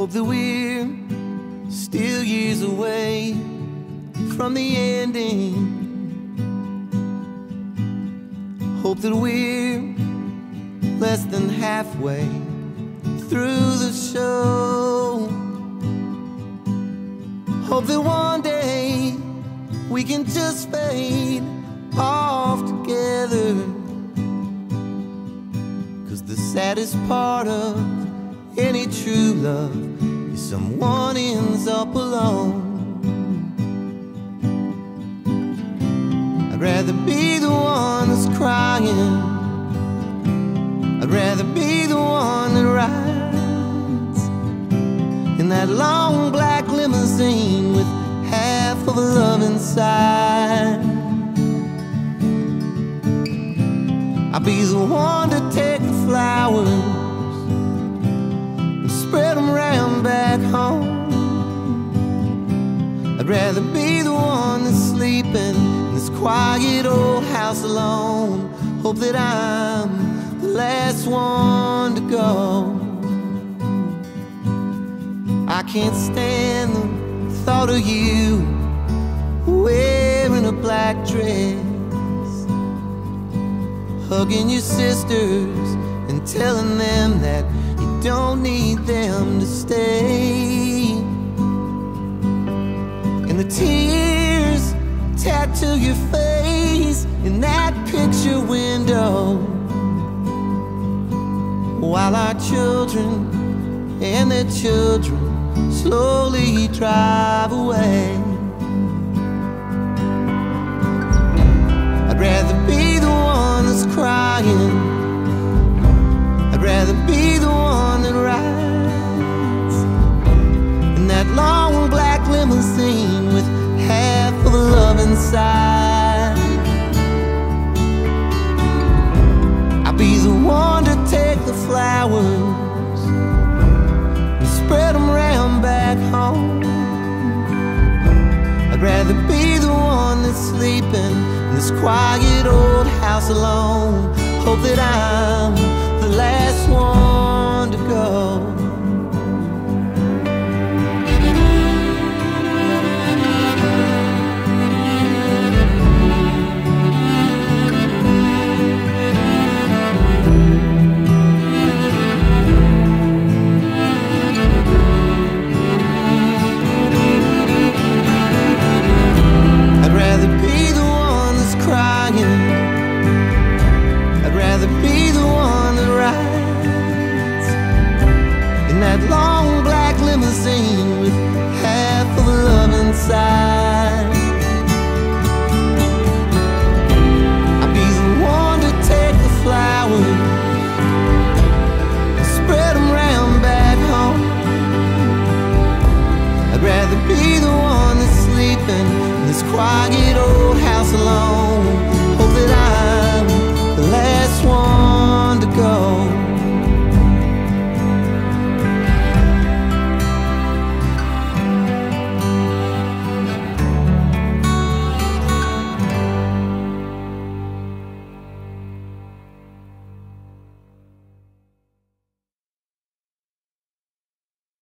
Hope that we're still years away from the ending. Hope that we're less than halfway through the show. Hope that one day we can just fade off together. Cause the saddest part of any true love is someone ends up alone. I'd rather be the one that's crying. I'd rather be the one that rides in that long black limousine with half of a love inside. I'll be the one to take the flowers back home. I'd rather be the one that's sleeping in this quiet old house alone. Hope that I'm the last one to go. I can't stand the thought of you wearing a black dress, hugging your sisters and telling them that don't need them to stay. And the tears tattoo your face in that picture window while our children and their children slowly drive away. Inside. I'll be the one to take the flowers and spread them around back home. I'd rather be the one that's sleeping in this quiet old house alone. Hope that I'm quiet old house alone.